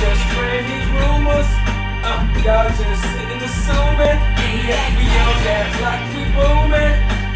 just spreading these rumors. Uh, y'all just sitting assuming. Yeah, we on that block, we booming.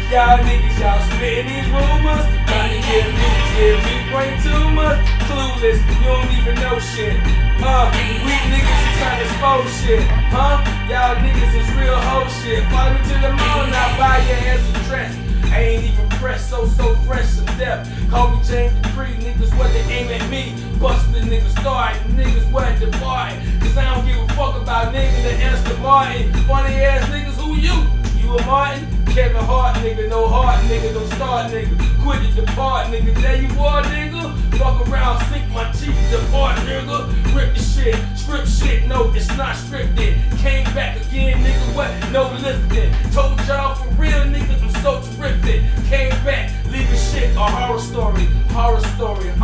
Y'all niggas, y'all spitting these rumors. Trying to get me, get me brain tumor. Clueless, you don't even know shit. Uh, we niggas, is trying to expose shit. Huh? Y'all niggas is real hoe shit. Follow me to the moon, I'll buy your ass a dress. I ain't even pressed, so so fresh to death. Call me James Dupree, niggas what aim at me. Bust the niggas start, niggas what depart. Cause I don't give a fuck about niggas that Aston Martin. Funny ass niggas, who you? You a Martin? Kevin Hart, nigga, no heart, nigga, no start, nigga. Quit it, depart, nigga. There you are, nigga. Fuck around, sink my teeth, depart, nigga. Rip the shit, script shit, no, it's not scripted.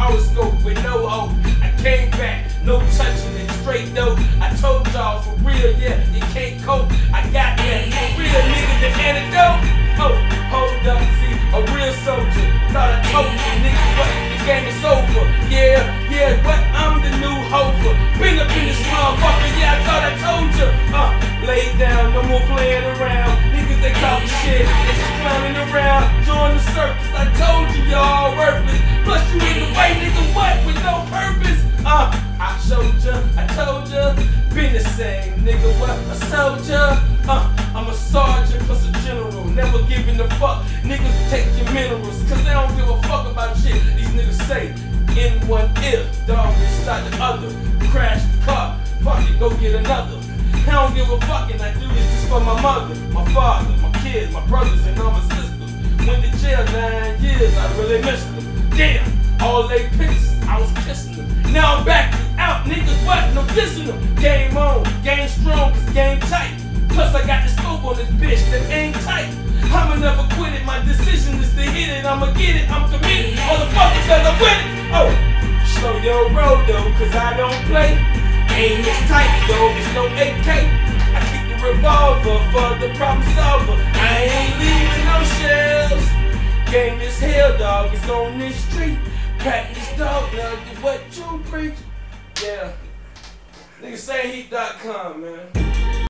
Horoscope with no hope. I came back, no touching it, straight dope. I told y'all for real, yeah, you can't cope. I got that for real, nigga, the antidote. Oh, hold up, see, a real soldier. Thought I told you, nigga, what? The game is over. Yeah, yeah, but I'm the new Hova. Been up in this motherfucker, yeah, I thought I told you. Uh, lay down, no more playing around. Niggas, they talking shit, they just clowning around. Join the circus, I told you, y'all worthless. Same, nigga, what? A soldier. Uh, I'm a sergeant plus a general. Never giving a fuck. Niggas take your minerals, cause they don't give a fuck about shit. These niggas say in one ear, dog inside the other. Crash the car, fuck it, go get another. I don't give a fuck, and I do this just for my mother, my father, my kids, my brothers, and all my sisters. Went to jail nine years, I really missed them. Damn, all they pictures, I was kissing them. Now I'm back dissing them. Game on, game strong, cause game tight. Plus I got the scope on this bitch that ain't tight. I'ma never quit it, my decision is to hit it. I'ma get it, I'm committed. Motherfucker, cause I'm with it. Oh, slow your roll though, cause I don't play. Aim is tight though, it's no AK. I keep the revolver for the problem solver. I ain't leaving no shells. Game is hell, dog, it's on this street. Practice, dog, do what you preach. Yeah. Nigga say man.